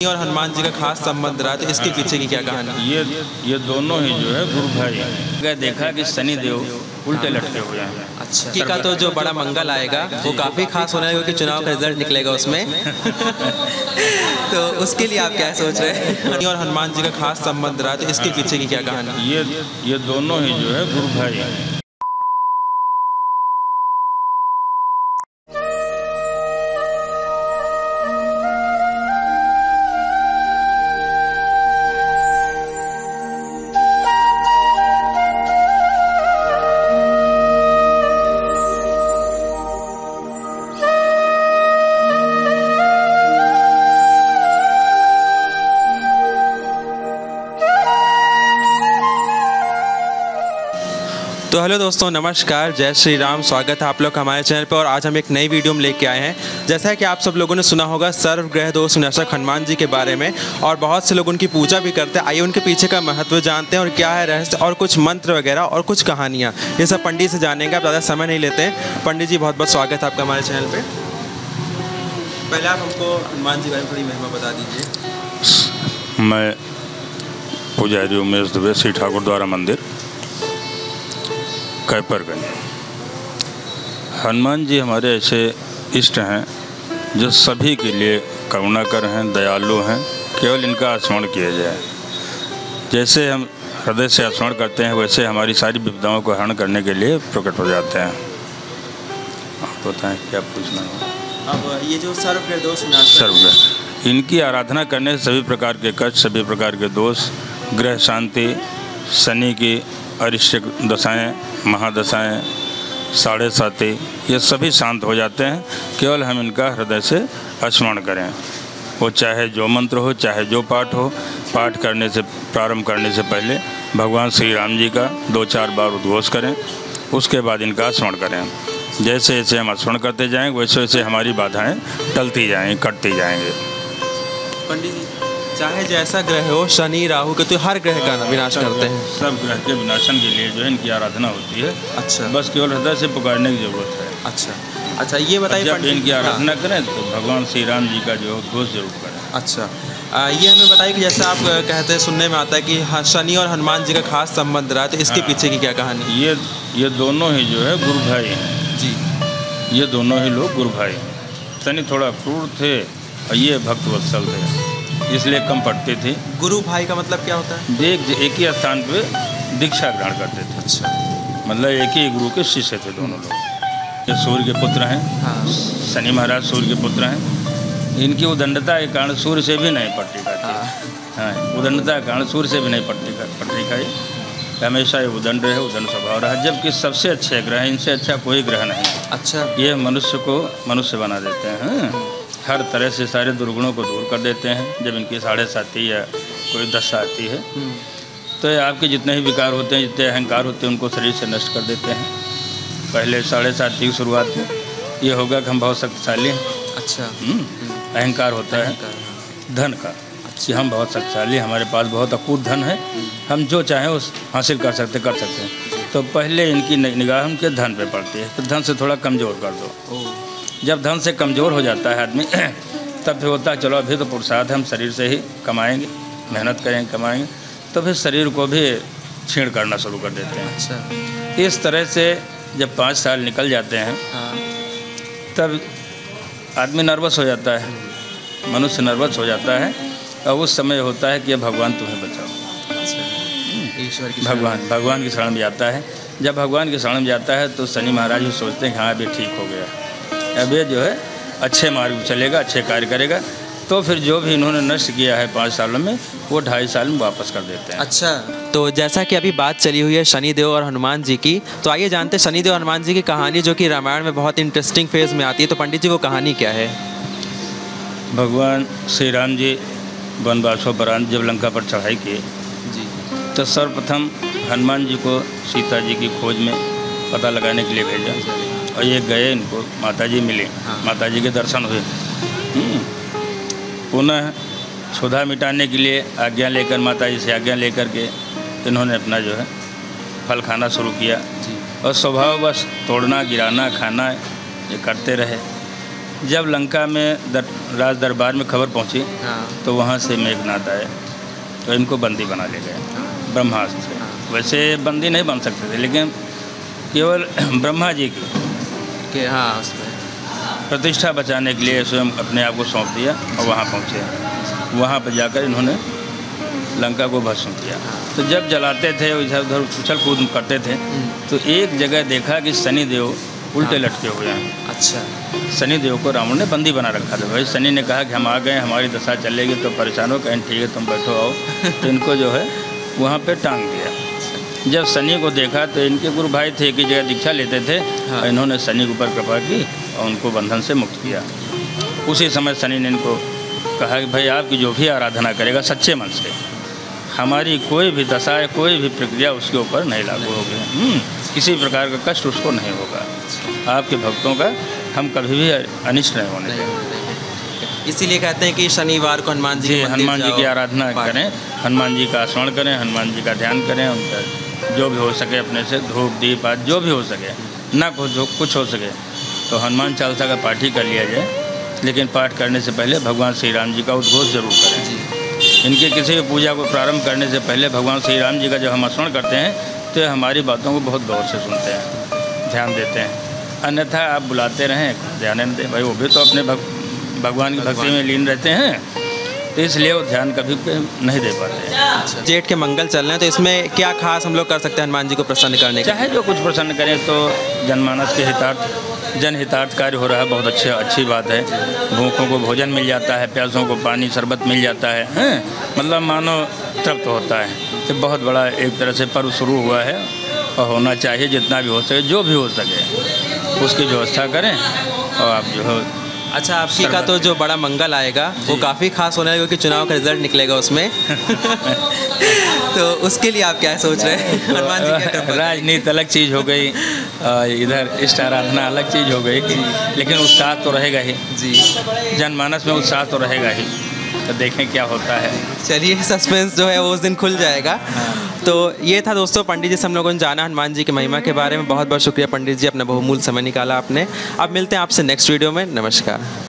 और हनुमान जी का खास संबंध रहा तो इसके पीछे की क्या कहानी? ये ये दोनों ही जो है गुरु भाई। देखा कि शनि देव उल्टे लटके हुए हैं। अच्छा। की का तो जो बड़ा मंगल आएगा वो काफ़ी खास होना है क्योंकि चुनाव का रिज़ल्ट निकलेगा उसमें। तो उसके लिए आप क्या सोच रहे हैं? और हनुमान जी का खास संबंध रहा तो इसके पीछे की क्या कहानी? ये ये दोनों ही जो है गुरु भाई। तो हेलो दोस्तों, नमस्कार, जय श्री राम, स्वागत है आप लोग हमारे चैनल पर और आज हम एक नई वीडियो में लेके आए हैं। जैसा है कि आप सब लोगों ने सुना होगा सर्व ग्रह दोष विनाशक हनुमान जी के बारे में और बहुत से लोग उनकी पूजा भी करते हैं। आइए उनके पीछे का महत्व जानते हैं और क्या है रहस्य और कुछ मंत्र वगैरह और कुछ कहानियाँ। ये सब पंडित से जानेंगे, आप ज़्यादा समय नहीं लेते हैं। पंडित जी बहुत बहुत स्वागत है आपका हमारे चैनल पर पहले आप हमको हनुमान जी बारे में थोड़ी महिमा बता दीजिए। मैं पुजारी उमेश दुबे, श्री ठाकुर द्वारा मंदिर। कैपरगंज हनुमान जी हमारे ऐसे इष्ट हैं जो सभी के लिए करुणाकर हैं दयालु हैं केवल इनका स्मरण किया जाए। जैसे हम हृदय से स्मरण करते हैं वैसे हमारी सारी विपदाओं को हरण करने के लिए प्रकट हो जाते हैं। आप बताएँ क्या पूछना है? अब ये जो सर्व ग्रह सर्वग्रह इनकी आराधना करने से सभी प्रकार के कष्ट सभी प्रकार के दोष ग्रह शांति शनि की अरिष्ट दशाएँ, महादशाएँ, साढ़े साती, ये सभी शांत हो जाते हैं। केवल हम इनका हृदय से स्मरण करें। वो चाहे जो मंत्र हो, चाहे जो पाठ हो, पाठ करने से, प्रारंभ करने से पहले भगवान श्री राम जी का दो चार बार उद्घोष करें, उसके बाद इनका स्मरण करें। जैसे जैसे हम स्मरण करते जाएँगे वैसे वैसे हमारी बाधाएँ टलती जाएँगी कटती जाएँगे। पंडित जी चाहे जैसा ग्रह हो शनि राहु के तो हर ग्रह का विनाश करते हैं। सब ग्रह के विनाशन के लिए जो है इनकी आराधना होती है। अच्छा। बस केवल हृदय से पुकारने की ज़रूरत है। अच्छा। अच्छा ये बताइए जब इनकी हाँ, आराधना करें तो भगवान श्री राम जी का जो है घोष ज़रूर करें। अच्छा। आ, ये हमें बताइए कि जैसे आप कहते हैं सुनने में आता है कि हाँ, शनि और हनुमान जी का खास संबंध रहा है तो इसके हाँ। पीछे की क्या कहानी ये ये दोनों ही जो है गुरु भाई हैं। जी। ये दोनों ही लोग गुरु भाई हैं। शनि थोड़ा क्रूर थे और ये भक्त वत्सल थे। इसलिए कम पढ़ते थे। गुरु भाई का मतलब क्या होता है? ये एक एक ही स्थान पे दीक्षा ग्रहण करते थे। अच्छा। मतलब एक ही गुरु के शिष्य थे दोनों लोग। ये सूर्य के पुत्र हैं हाँ। शनि महाराज सूर्य के पुत्र हैं। इनकी उदंडता के कारण सूर्य से भी नहीं पट्टी खाती हाँ। हाँ उदंडता के कारण सूर्य से भी नहीं पट्टी खा पट्टी खाई हमेशा ये उदंड रहे उदंड स्वभाव रहा जबकि सबसे अच्छे ग्रह इनसे अच्छा कोई ग्रह नहीं अच्छा। ये मनुष्य को मनुष्य बना देते हाँ? हर तरह से सारे दुर्गुणों को दूर कर देते हैं। जब इनकी साढ़े साथी या कोई दशा आती है हम्म, तो ये आपके जितने भी विकार होते हैं जितने अहंकार होते हैं उनको शरीर से नष्ट कर देते हैं। पहले साढ़े साथी की शुरुआत में ये होगा कि हम बहुत शक्तिशाली हैं। अच्छा। हम्म? अहंकार होता है। धन का। कि हम बहुत शक्तिशाली हमारे पास बहुत अकूत धन है। हम जो चाहें उस हासिल कर सकते कर सकते हैं। तो पहले इनकी निगाह उनके धन पे पड़ती है। तो धन से थोड़ा कमज़ोर कर दो। जब धन से कमज़ोर हो जाता है आदमी तब फिर होता है चलो अभी तो पुरुषार्थ हम शरीर से ही कमाएँगे मेहनत करेंगे कमाएँगे। तो फिर शरीर को भी छीण करना शुरू कर देते हैं। अच्छा। इस तरह से जब पाँच साल निकल जाते हैं हाँ। तब आदमी नर्वस हो जाता है मनुष्य नर्वस हो जाता है और उस समय होता है कि भगवान तुम्हें बचाओ। अच्छा। ईश्वर की भगवान भगवान की शरण में जाता है। जब भगवान की शरण में जाता है तो शनि महाराज भी सोचते हैं कि हाँ अभी ठीक हो गया। अब ये जो है अच्छे मार्ग चलेगा अच्छे कार्य करेगा। तो फिर जो भी इन्होंने नष्ट किया है पाँच सालों में वो ढाई साल में वापस कर देते हैं। अच्छा। तो जैसा कि अभी बात चली हुई है शनिदेव और हनुमान जी की तो आइए जानते हैं शनिदेव और हनुमान जी की कहानी जो कि रामायण में बहुत इंटरेस्टिंग फ़ेज़ में आती है। तो पंडित जी वो कहानी क्या है? भगवान श्री राम जी वनवासोपरांत जब लंका पर चढ़ाई किए। जी। तो सर्वप्रथम हनुमान जी को सीता जी की खोज में पता लगाने के लिए भेजा। और ये गए इनको माता जी मिली। हाँ। माता जी के दर्शन हुए। हम्म। पुनः क्षुधा मिटाने के लिए आज्ञा लेकर माता जी से आज्ञा लेकर के इन्होंने अपना जो है फल खाना शुरू किया। और स्वभाव बस तोड़ना गिराना खाना ये करते रहे। जब लंका में दर, राज दरबार में खबर पहुँची हाँ। तो वहाँ से मेघनाथ आए तो इनको बंदी बना ले गए। ब्रह्मास्त्र। से वैसे बंदी नहीं बन सकते थे लेकिन केवल ब्रह्मा जी की। कि हाँ उसमें। प्रतिष्ठा बचाने के लिए स्वयं अपने आप को सौंप दिया और वहाँ पहुँचे। वहाँ पर जाकर इन्होंने लंका को भस्म किया। तो जब जलाते थे इधर उधर उछल कूद करते थे तो एक जगह देखा कि शनि देव उल्टे लटके हुए हैं। अच्छा। शनि देव को रावण ने बंदी बना रखा था। भाई शनि ने कहा कि हम आ गए हमारी दशा चलेगी तो परेशान हो कहें ठीक है तुम बैठो आओ। तो इनको जो है वहाँ पे टांग दिया। जब शनि को देखा तो इनके गुरु भाई थे कि जगह दीक्षा लेते थे हाँ। और इन्होंने शनि के ऊपर कृपा की और उनको बंधन से मुक्त किया। उसी समय शनि ने इनको कहा कि भाई आपकी जो भी आराधना करेगा सच्चे मन से हमारी कोई भी दशा कोई भी प्रक्रिया उसके ऊपर नहीं लागू होगी। हम्म, किसी प्रकार का कष्ट उसको नहीं होगा। आपके भक्तों का हम कभी भी अनिष्ट नहीं होने देंगे। इसीलिए कहते हैं कि शनिवार को हनुमान जी हनुमान जी की आराधना करें हनुमान जी का स्मरण करें हनुमान जी का ध्यान करें उनका जो भी हो सके अपने से धूप दीप आदि जो भी हो सके ना कुछ हो कुछ हो सके। तो हनुमान चालीसा का पाठ ही कर लिया जाए। लेकिन पाठ करने से पहले भगवान श्री राम जी का उद्घोष ज़रूर करें। इनकी किसी भी पूजा को प्रारंभ करने से पहले भगवान श्री राम जी का जब हम स्मरण करते हैं तो हमारी बातों को बहुत गौर से सुनते हैं ध्यान देते हैं। अन्यथा आप बुलाते रहें ध्यान दें। भाई वो भी तो अपने भग, भगवान की भक्ति में लीन रहते हैं। तो इसलिए वो ध्यान कभी नहीं दे पाते हैं। जेठ के मंगल चल रहे हैं तो इसमें क्या खास हम लोग कर सकते हैं हनुमान जी को प्रसन्न करने के चाहे जो कुछ प्रसन्न करें तो जनमानस के हितार्थ जन हितार्थ कार्य हो रहा है बहुत अच्छी अच्छी बात है। भूखों को भोजन मिल जाता है प्यासों को पानी शरबत मिल जाता है हैं? मतलब मानो तृप्त होता है। ये बहुत बड़ा एक तरह से पर्व शुरू हुआ है और होना चाहिए जितना भी हो सके जो भी हो सके उसकी व्यवस्था करें और आप जो है अच्छा आपकी का तो जो बड़ा मंगल आएगा वो काफ़ी खास होने लगेगा क्योंकि चुनाव का रिज़ल्ट निकलेगा उसमें। तो उसके लिए आप क्या सोच रहे हैं? हनुमान जी क्या राजनीति अलग चीज़ हो गई इधर इष्ट आराधना अलग चीज़ हो गई लेकिन उत्साह तो रहेगा ही। जी। जनमानस में उत्साह तो रहेगा ही। तो देखें क्या होता है। चलिए सस्पेंस जो है वो उस दिन खुल जाएगा। तो ये था दोस्तों पंडित जी से हम लोगों ने जाना हनुमान जी की महिमा के बारे में। बहुत बहुत शुक्रिया पंडित जी, अपना बहुमूल्य समय निकाला आपने। अब मिलते हैं आपसे नेक्स्ट वीडियो में। नमस्कार।